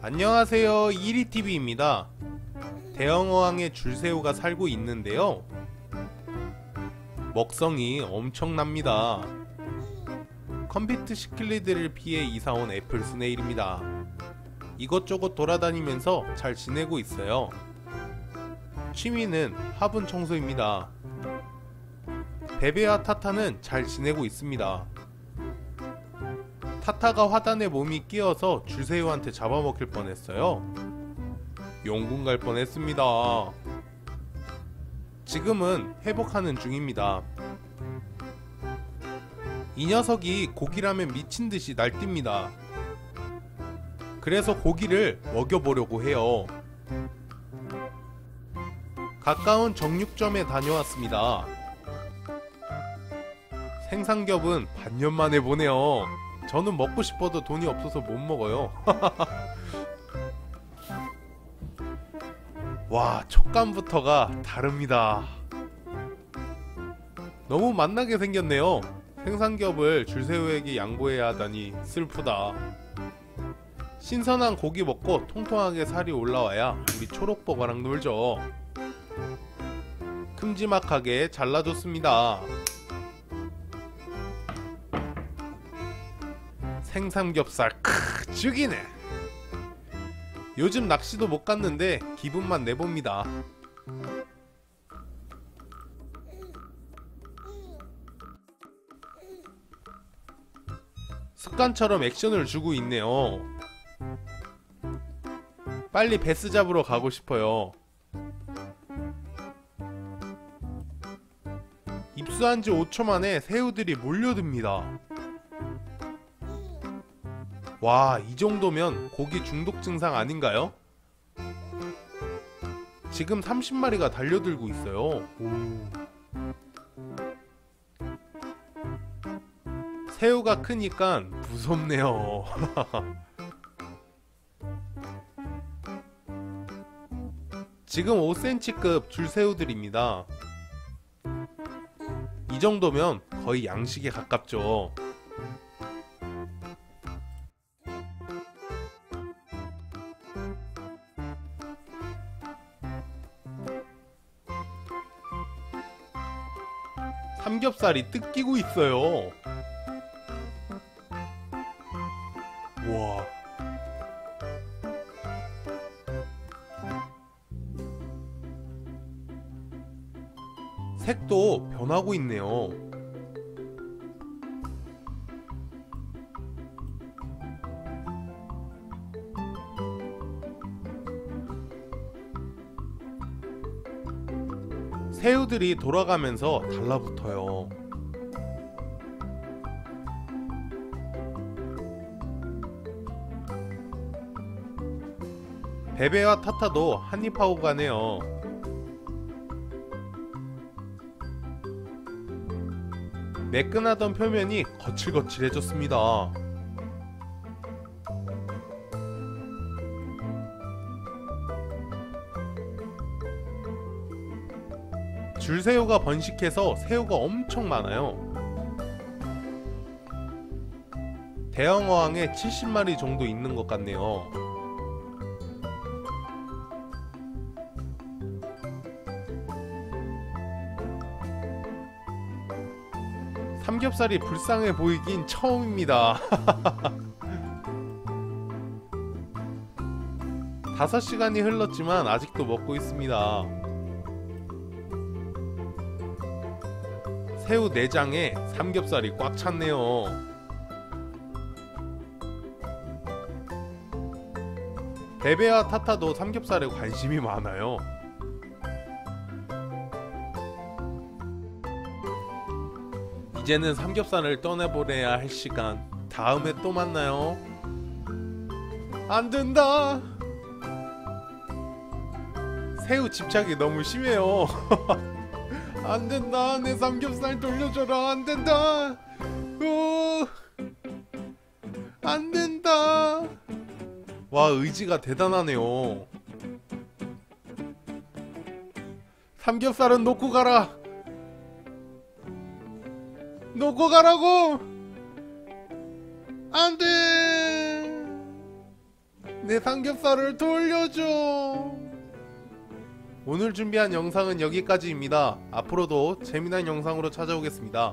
안녕하세요. 이리TV입니다. 대형어항에 줄새우가 살고 있는데요. 먹성이 엄청납니다. convict cichlid를 피해 이사온 apple snail입니다. 이것저것 돌아다니면서 잘 지내고 있어요. 취미는 화분 청소입니다. 베베와 타타는 잘 지내고 있습니다 타타가 화단에 몸이 끼어서 줄새우한테 잡아먹힐 뻔했어요. 용궁 갈 뻔했습니다. 지금은 회복하는 중입니다. 이 녀석이 고기라면 미친듯이 날뜁니다. 그래서 고기를 먹여보려고 해요. 가까운 정육점에 다녀왔습니다. 생삼겹은 반년 만에 보네요. 저는 먹고 싶어도 돈이 없어서 못 먹어요. 와, 촉감부터가 다릅니다. 너무 맛나게 생겼네요. 생삼겹을 줄새우에게 양보해야 하다니 슬프다. 신선한 고기 먹고 통통하게 살이 올라와야 우리 초록버거랑 놀죠. 큼지막하게 잘라줬습니다. 생삼겹살 크 죽이네. 요즘 낚시도 못 갔는데 기분만 내봅니다. 습관처럼 액션을 주고 있네요. 빨리 베스 잡으러 가고 싶어요. 입수한 지 5초 만에 새우들이 몰려듭니다 와, 이 정도면 고기 중독 증상 아닌가요? 지금 30마리가 달려들고 있어요. 오. 새우가 크니까 무섭네요. 지금 5cm급 줄새우들입니다. 이 정도면 거의 양식에 가깝죠. 삼겹살이 뜯기고 있어요. 와. 색도 변하고 있네요. 새우들이 돌아가면서 달라붙어요. 베베와 타타도 한입하고 가네요. 매끈하던 표면이 거칠거칠해졌습니다. 줄새우가 번식해서 새우가 엄청 많아요. 대형 어항에 70마리 정도 있는 것 같네요. 삼겹살이 불쌍해 보이긴 처음입니다. 5시간이 흘렀지만 아직도 먹고 있습니다. 새우 내장에 삼겹살이 꽉 찼네요. 베베와 타타도 삼겹살에 관심이 많아요. 이제는 삼겹살을 떠내보내야 할 시간. 다음에 또 만나요. 안 된다. 새우 집착이 너무 심해요. 안 된다. 내 삼겹살 돌려줘라. 안 된다. 오. 안 된다. 와, 의지가 대단하네요. 삼겹살은 놓고 가라. 놓고 가라고. 안 돼. 내 삼겹살을 돌려줘. 오늘 준비한 영상은 여기까지입니다. 앞으로도 재미난 영상으로 찾아오겠습니다.